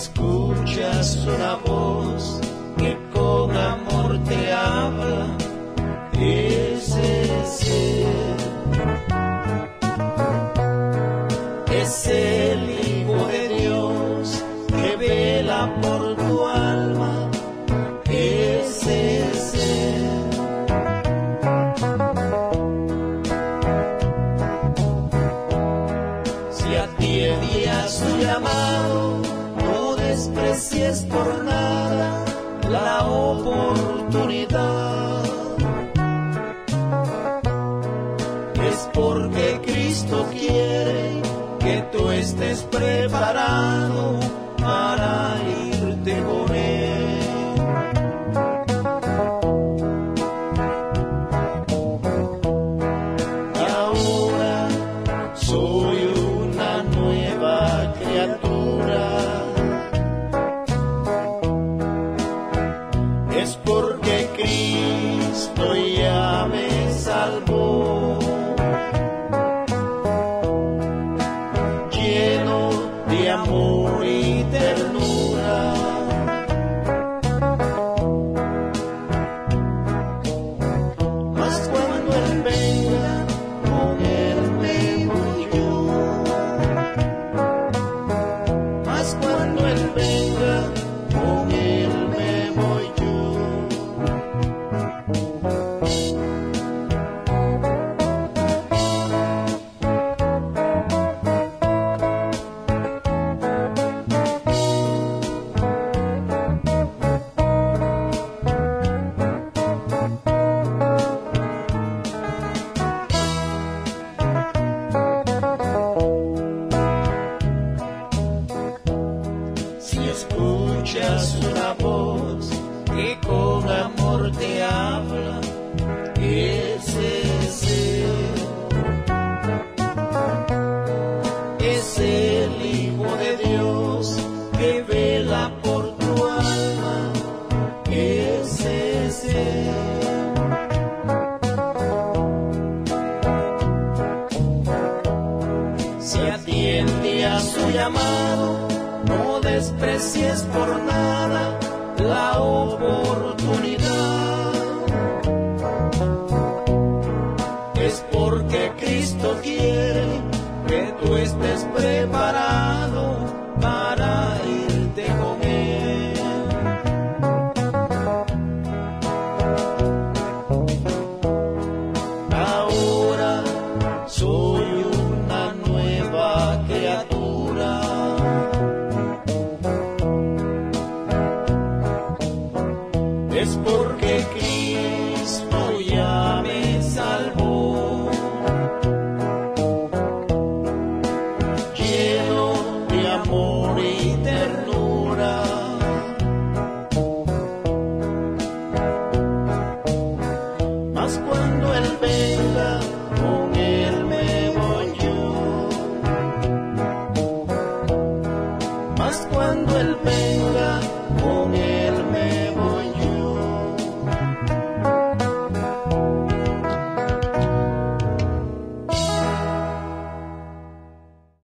escuchas una voz que con amor te habla, ese es Él. Es el Hijo de Dios que vela por tu alma, ese es Él. Si a su llamada, desprecies por nada la oportunidad. Es porque Cristo quiere que tú estés preparado para Porque Cristo ya me salvó. Voz que con amor te habla, ese es el Hijo de Dios que vela por tu alma, ese es Él. Si atiende a su llamado, no desprecies por nada la oportunidad. Es porque Cristo quiere que tú estés preparado porque Cristo ya me salvó. Lleno de amor.